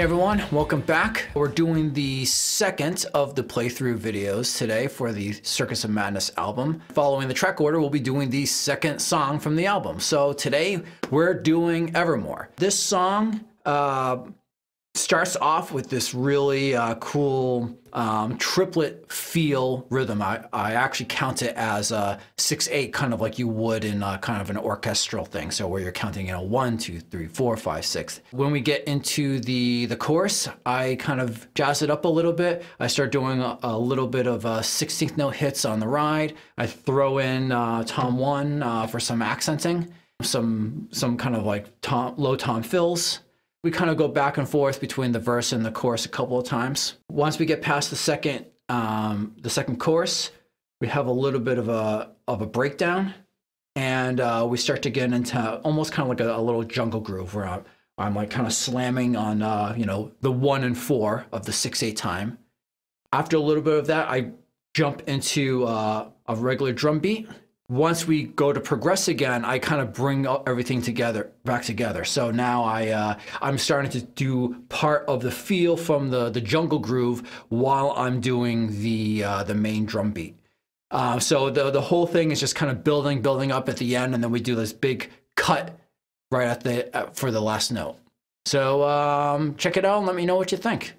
Hey everyone, welcome back. We're doing the second of the playthrough videos today for the Circus of Madness album. Following the track order, we'll be doing the second song from the album. So today we're doing Evermore. This song uh, starts off with this really uh, cool um, triplet feel rhythm. I, I actually count it as a six eight, kind of like you would in a, kind of an orchestral thing. So where you're counting, you know, one, two, three, four, five, six. When we get into the the chorus, I kind of jazz it up a little bit. I start doing a, a little bit of uh, 16th note hits on the ride. I throw in uh, tom one uh, for some accenting, some some kind of like tom, low tom fills we kind of go back and forth between the verse and the chorus a couple of times. Once we get past the second um, the second chorus, we have a little bit of a of a breakdown, and uh, we start to get into almost kind of like a, a little jungle groove where I'm, I'm like kind of slamming on uh, you know the one and four of the six eight time. After a little bit of that, I jump into uh, a regular drum beat once we go to progress again, I kind of bring everything together back together. So now I uh, I'm starting to do part of the feel from the the jungle groove while I'm doing the uh, the main drum beat. Uh, so the the whole thing is just kind of building building up at the end, and then we do this big cut right at the for the last note. So um, check it out and let me know what you think.